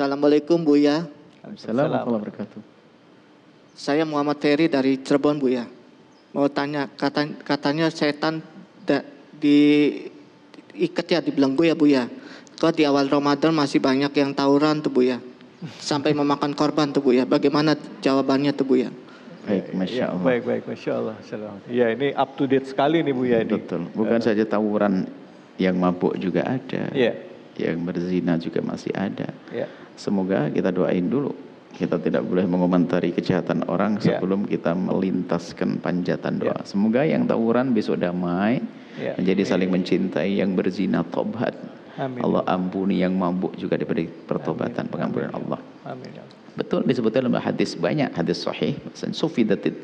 Assalamualaikum Buya. Assalamualaikum warahmatullahi wabarakatuh. Saya Muhammad Ferry dari Cirebon Buya. Mau tanya, kata, katanya setan da, di ikat ya di belenggu ya Buya. Tuh di awal Ramadan masih banyak yang tawuran tuh Buya. Sampai memakan korban tuh Buya. Bagaimana jawabannya tuh Buya? Baik, masya Ya, Allah. baik, baik, masya Allah. Ya, ini up to date sekali nih Bu ya ini. Betul. Bukan saja tawuran yang mabuk juga ada. Iya. Yang berzina juga masih ada. Ya, Semoga kita doain dulu. Kita tidak boleh mengomentari kejahatan orang Ya. sebelum kita melintaskan panjatan doa. Semoga yang tawuran besok damai, Ya. menjadi saling mencintai, yang berzina tobat. Amin. Allah ampuni yang mabuk juga diberi pertobatan, Amin. pengampunan Amin. Allah. amin. ya. Betul disebutkan dalam hadis banyak hadis sahih sufidatit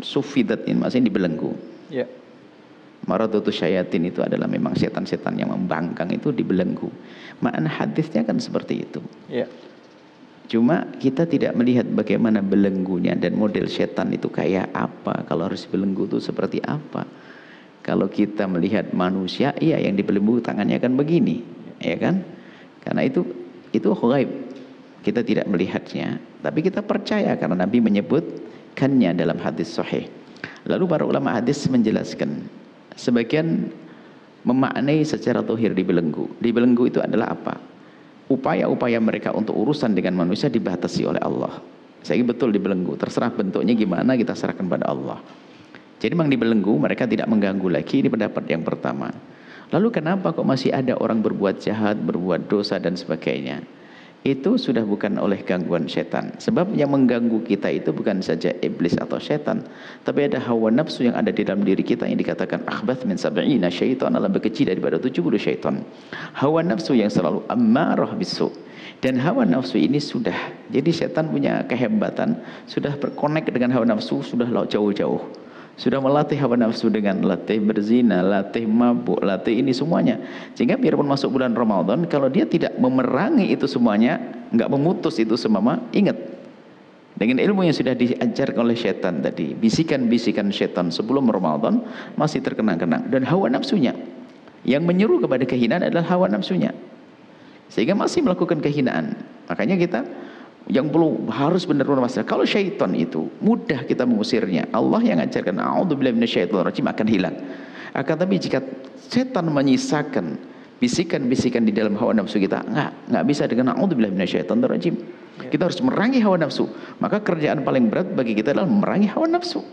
sufidat ini maksudnya dibelenggu Ya, maradatu syayatin itu adalah memang setan-setan yang membangkang itu dibelenggu makna hadisnya kan seperti itu ya, cuma kita tidak melihat bagaimana belenggunya dan model setan itu kayak apa kalau harus belenggu itu seperti apa kalau kita melihat manusia iya yang dibelenggu tangannya kan begini ya kan? Karena itu itu ghaib. Kita tidak melihatnya tapi kita percaya karena Nabi menyebutkannya dalam hadis sahih. Lalu para ulama hadis menjelaskan sebagian memaknai secara tohir dibelenggu dibelenggu itu adalah apa? Upaya-upaya mereka untuk urusan dengan manusia dibatasi oleh Allah. Saya betul dibelenggu terserah bentuknya gimana kita serahkan pada Allah jadi memang dibelenggu mereka tidak mengganggu lagi ini pendapat yang pertama. Lalu kenapa kok masih ada orang berbuat jahat berbuat dosa dan sebagainya? Itu sudah bukan oleh gangguan setan. Sebab yang mengganggu kita itu bukan saja iblis atau setan tapi ada hawa nafsu yang ada di dalam diri kita yang dikatakan akhbath min sab'ina syaitan. Lebih kecil daripada 70 syaitan. Hawa nafsu yang selalu ammarah bisu. Dan hawa nafsu ini sudah jadi setan punya kehebatan sudah berkonek dengan hawa nafsu sudah jauh-jauh sudah melatih hawa nafsu dengan latih berzina, latih mabuk, latih ini semuanya. Sehingga biarpun masuk bulan Ramadan, kalau dia tidak memerangi itu semuanya, nggak memutus itu semua, ingat dengan ilmu yang sudah diajarkan oleh setan tadi, bisikan-bisikan setan sebelum Ramadan masih terkenang-kenang dan hawa nafsunya yang menyuruh kepada kehinaan adalah hawa nafsunya. Sehingga masih melakukan kehinaan. Makanya kita yang perlu harus benar-benar masalah. Kalau syaitan itu mudah kita mengusirnya. Allah yang ajarkan a'udzubillahi minasyaitonir rajim akan hilang. Akan tapi jika setan menyisakan bisikan-bisikan di dalam hawa nafsu kita, enggak, enggak bisa dengan a'udzubillahi minasyaitonir rajim. Kita harus merangi hawa nafsu. Maka kerjaan paling berat bagi kita adalah merangi hawa nafsu.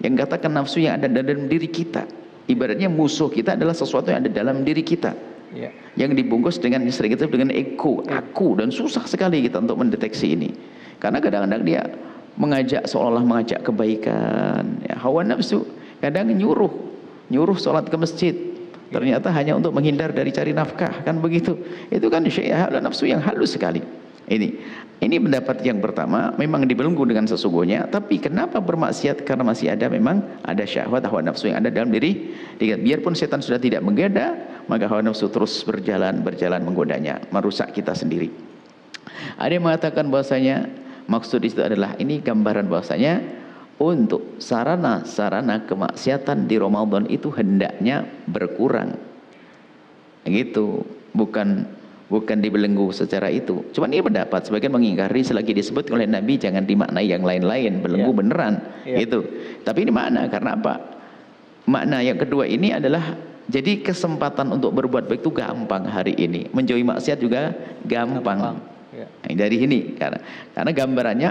Yang katakan nafsu yang ada dalam diri kita. Ibaratnya musuh kita adalah sesuatu yang ada dalam diri kita ya, yang dibungkus dengan sering kita dengan ego, aku dan susah sekali kita untuk mendeteksi ini. Karena kadang-kadang dia mengajak seolah-olah mengajak kebaikan, ya, hawa nafsu, kadang nyuruh, nyuruh sholat ke masjid. Ternyata hanya untuk menghindar dari cari nafkah, kan begitu. Itu kan hawa nafsu yang halus sekali. Ini ini pendapat yang pertama memang dibelenggu dengan sesungguhnya tapi kenapa bermaksiat karena masih ada memang ada syahwat hawa nafsu yang ada dalam diri biarpun setan sudah tidak menggoda maka hawa nafsu terus berjalan berjalan menggodanya merusak kita sendiri ada yang mengatakan bahwasanya maksud itu adalah ini gambaran bahwasanya untuk sarana-sarana kemaksiatan di Ramadan itu hendaknya berkurang gitu bukan bukan dibelenggu secara itu. Cuma ini pendapat sebagian mengingkari selagi disebut oleh Nabi jangan dimaknai yang lain-lain, belenggu Ya. beneran Ya. gitu. Tapi ini makna karena apa? Makna yang kedua ini adalah jadi kesempatan untuk berbuat baik itu gampang hari ini. Menjauhi maksiat juga gampang. ya, Nah, dari ini karena karena gambarannya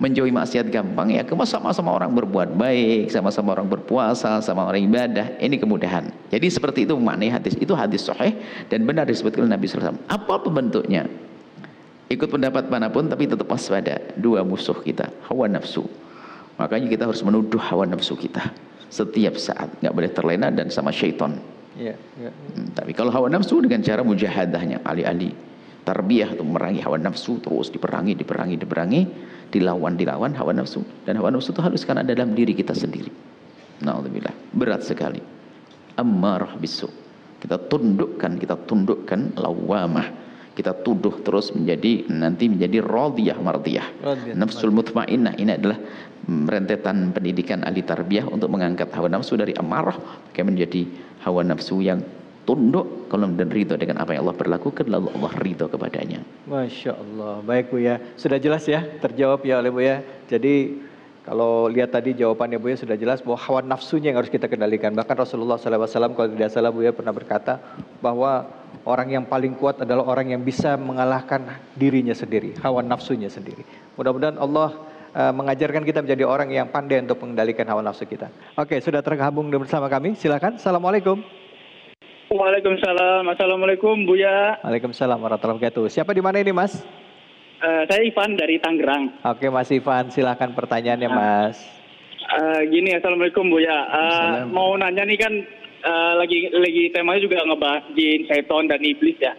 menjauhi maksiat gampang ya. Sama-sama orang berbuat baik sama-sama orang berpuasa sama orang ibadah ini kemudahan. Jadi seperti itu maknai hadis. Itu hadis sahih dan benar disebutkan oleh Nabi SAW apa bentuknya ikut pendapat mana pun tapi tetap waspada. Dua musuh kita hawa nafsu. Makanya kita harus menuduh hawa nafsu kita setiap saat nggak boleh terlena dan sama syaitan ya, ya, Hmm, tapi kalau hawa nafsu dengan cara mujahadahnya alih-alih tarbiyah untuk merangi hawa nafsu terus diperangi, diperangi, diperangi, dilawan, dilawan hawa nafsu dan hawa nafsu itu halus karena ada dalam diri kita sendiri. Nauzubillah, berat sekali. Ammarah bisu. Kita tundukkan, kita tundukkan lawamah. Kita tuduh terus menjadi nanti menjadi radiyah mardiyah. Radiyah Nafsul mutmainnah ini adalah rentetan pendidikan ahli tarbiyah untuk mengangkat hawa nafsu dari amarah ke menjadi hawa nafsu yang tunduk kalau dan ridho dengan apa yang Allah berlakukan lalu Allah ridho kepadanya. Masya Allah. Baik Bu ya. Sudah jelas ya terjawab ya oleh Bu ya. Jadi kalau lihat tadi jawabannya Bu ya sudah jelas bahwa hawa nafsunya yang harus kita kendalikan. Bahkan Rasulullah SAW kalau tidak salah Bu ya pernah berkata bahwa orang yang paling kuat adalah orang yang bisa mengalahkan dirinya sendiri, hawa nafsunya sendiri. Mudah-mudahan Allah uh, mengajarkan kita menjadi orang yang pandai untuk mengendalikan hawa nafsu kita. Oke, sudah tergabung bersama kami. Silakan. Assalamualaikum. Waalaikumsalam. Assalamualaikum Buya. Waalaikumsalam warahmatullahi wabarakatuh. Siapa di mana ini Mas? Uh, saya Ivan dari Tangerang. Oke Mas Ivan, silakan pertanyaannya Mas. Uh, gini, Assalamualaikum Buya. Uh, mau nanya nih kan uh, lagi lagi temanya juga ngebahas jin, seton dan iblis ya.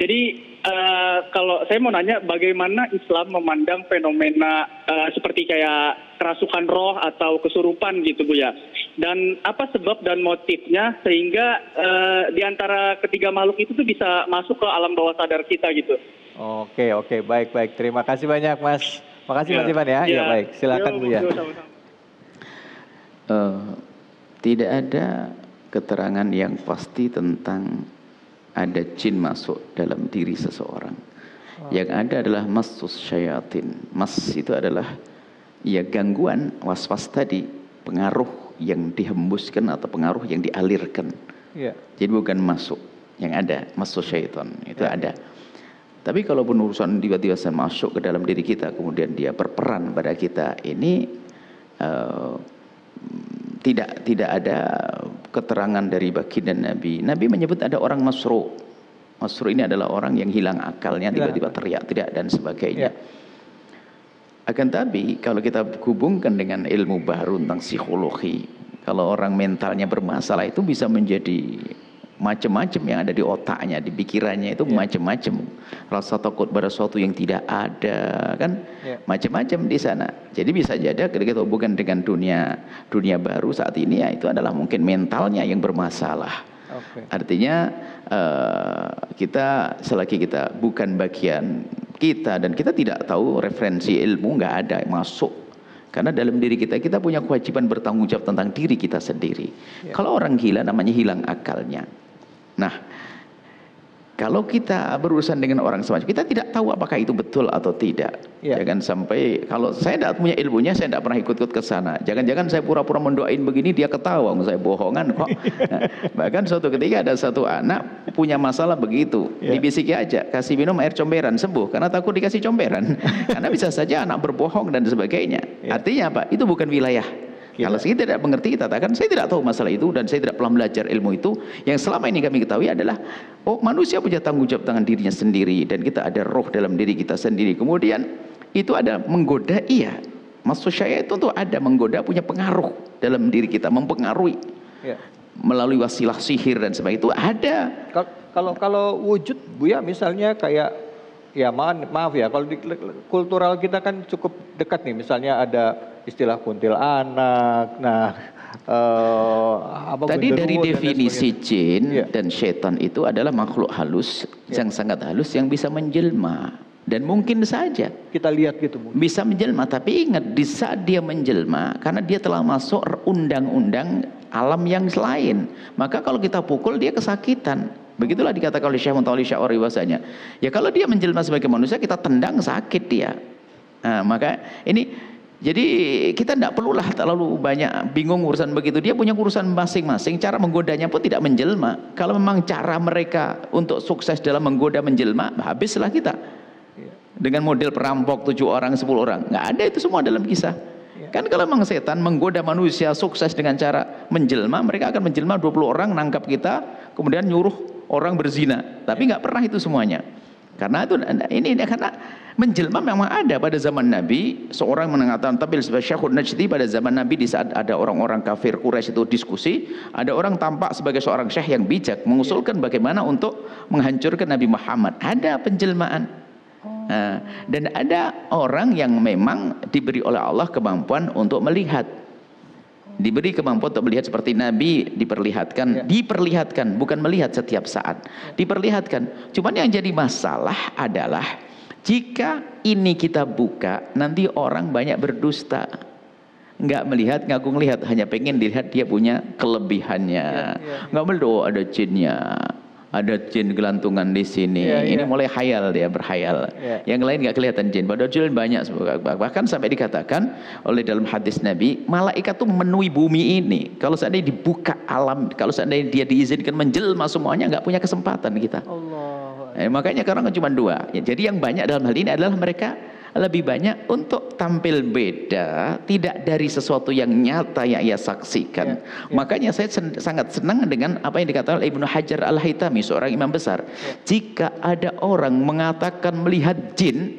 Jadi uh, kalau saya mau nanya bagaimana Islam memandang fenomena uh, seperti kayak kerasukan roh atau kesurupan gitu Bu ya. Dan apa sebab dan motifnya sehingga uh, di antara ketiga makhluk itu tuh bisa masuk ke alam bawah sadar kita gitu. Oke, oke, baik, baik. Terima kasih banyak Mas. Makasih ya. Mas Ivan ya. Ya, ya baik. Silakan Bu ya. Uh, tidak ada keterangan yang pasti tentang ada jin masuk dalam diri seseorang. Yang ada adalah masus syayatin. Mas itu adalah ya gangguan was-was tadi, pengaruh yang dihembuskan atau pengaruh yang dialirkan. Yeah. Jadi bukan masuk yang ada, masus syaitan itu yeah. ada. Tapi kalau urusan tiba-tiba masuk ke dalam diri kita, kemudian dia berperan pada kita, ini uh, tidak tidak ada keterangan dari baginda Nabi. Nabi menyebut ada orang masru. Masru ini adalah orang yang hilang akalnya, tiba-tiba teriak-teriak dan sebagainya. Ya. Akan tapi kalau kita hubungkan dengan ilmu baru tentang psikologi, kalau orang mentalnya bermasalah itu bisa menjadi macam-macam yang ada di otaknya, di pikirannya itu yeah. macam-macam. Rasa takut pada sesuatu yang tidak ada, kan? Yeah. Macam-macam di sana. Jadi bisa jadi ketika hubungan dengan dunia dunia baru saat ini ya itu adalah mungkin mentalnya yang bermasalah. Okay. Artinya uh, kita selagi kita bukan bagian kita dan kita tidak tahu referensi ilmu nggak ada masuk karena dalam diri kita, kita punya kewajiban bertanggung jawab tentang diri kita sendiri. Ya. Kalau orang gila namanya hilang akalnya. Nah, kalau kita berurusan dengan orang semacam kita tidak tahu apakah itu betul atau tidak. Ya. Jangan sampai kalau saya tidak punya ilmunya, saya tidak pernah ikut-ikut ke sana. Jangan-jangan saya pura-pura mendoain begini dia ketawa, saya bohongan kok. Nah, bahkan suatu ketika ada satu anak punya masalah begitu, ya. dibisiki aja, kasih minum air comberan sembuh karena takut dikasih comberan. karena bisa saja anak berbohong dan sebagainya. Ya. Artinya apa? Itu bukan wilayah. Kalau saya tidak mengerti, kita katakan saya tidak tahu masalah itu dan saya tidak pernah belajar ilmu itu. Yang selama ini kami ketahui adalah oh manusia punya tanggung jawab dengan dirinya sendiri dan kita ada roh dalam diri kita sendiri. Kemudian itu ada menggoda iya. Maksud saya itu tuh ada menggoda punya pengaruh dalam diri kita, mempengaruhi. Ya. Melalui wasilah sihir dan sebagainya itu ada. Kalau kalau wujud Bu ya misalnya kayak ya maaf, maaf ya kalau di kultural kita kan cukup dekat nih misalnya ada istilah kuntil anak nah uh, apa tadi dari definisi jin ya. dan setan itu adalah makhluk halus ya. yang sangat halus yang bisa menjelma dan mungkin saja kita lihat gitu Bu. bisa menjelma tapi ingat di saat dia menjelma karena dia telah masuk undang-undang alam yang lain maka kalau kita pukul dia kesakitan Begitulah dikatakan oleh Syekh Muntawali Sya'ori bahasanya. Ya kalau dia menjelma sebagai manusia, kita tendang sakit dia. Nah, maka ini jadi kita tidak perlulah terlalu banyak bingung urusan begitu. Dia punya urusan masing-masing. Cara menggodanya pun tidak menjelma. Kalau memang cara mereka untuk sukses dalam menggoda menjelma, habislah kita. Dengan model perampok tujuh orang, sepuluh orang. Nggak ada itu semua dalam kisah. Kan kalau memang setan menggoda manusia sukses dengan cara menjelma, mereka akan menjelma 20 orang, nangkap kita, kemudian nyuruh orang berzina, tapi nggak pernah itu semuanya. Karena itu ini karena menjelma memang ada pada zaman Nabi. Seorang mengatakan tabil sebagai Syekhul Najdi pada zaman Nabi di saat ada orang-orang kafir Quraisy itu diskusi ada orang tampak sebagai seorang syekh yang bijak mengusulkan bagaimana untuk menghancurkan Nabi Muhammad. Ada penjelmaan. Nah, dan ada orang yang memang diberi oleh Allah kemampuan untuk melihat diberi kemampuan untuk melihat seperti Nabi diperlihatkan, ya. diperlihatkan bukan melihat setiap saat, diperlihatkan. Cuman yang jadi masalah adalah jika ini kita buka, nanti orang banyak berdusta. Enggak melihat, ngaku ngelihat, hanya pengen dilihat dia punya kelebihannya. Ya, ya. Enggak melihat, oh ada jinnya ada jin gelantungan di sini. Yeah, Ini yeah. mulai hayal dia berhayal. Yeah. Yang lain nggak kelihatan jin. Padahal jin banyak. Bahkan sampai dikatakan oleh dalam hadis Nabi, malaikat tuh memenuhi bumi ini. Kalau seandainya dibuka alam, kalau seandainya dia diizinkan menjelma semuanya, nggak punya kesempatan kita. Allah. Eh, makanya sekarang kan cuma dua. Ya, jadi yang banyak dalam hal ini adalah mereka lebih banyak untuk tampil beda, tidak dari sesuatu yang nyata yang ia saksikan. Ya, ya. Makanya saya sen sangat senang dengan apa yang dikatakan oleh Ibnu Hajar Al-Haytami, seorang imam besar. Ya. Jika ada orang mengatakan melihat jin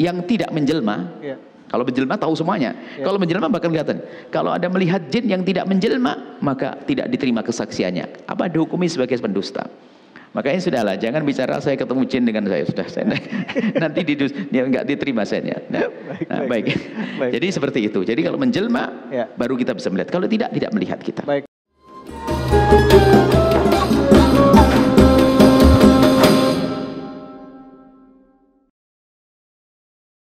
yang tidak menjelma, ya. Kalau menjelma tahu semuanya. Ya. Kalau menjelma bahkan kelihatan. Kalau ada melihat jin yang tidak menjelma, maka tidak diterima kesaksiannya. Apa dihukumi sebagai pendusta? Makanya sudahlah, jangan bicara saya ketemu jin dengan saya sudah. Saya, nanti di, dia nggak diterima saya. Nah, baik, nah, baik. baik. Jadi seperti itu. Jadi kalau menjelma, ya. baru kita bisa melihat. Kalau tidak, tidak melihat kita. Baik.